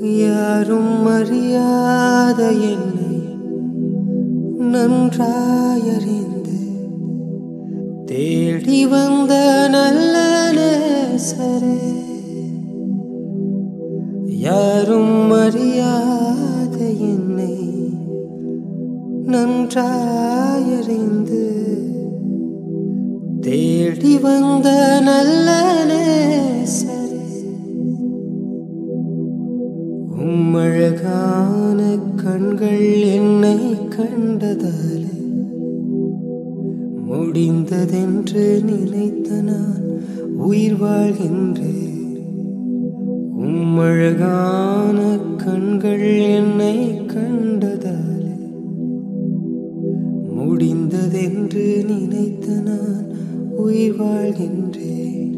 யாரும் அறியாத என்னை நன்றாயறிந்து தேடி வந்த நல்ல நேசரே. யாரும் அறியாத என்னை நன்றாயறிந்து தேடி வந்த நல்ல உம்மழகான கண்கள் என்னை கண்டதாலே முடிந்ததென்று நினைத்த நான் உயிர் வாழ்கின்றேன். உம்மழகான கண்கள் என்னை கண்டதாலே முடிந்ததென்று நினைத்த நான் உயிர் வாழ்கின்றேன்.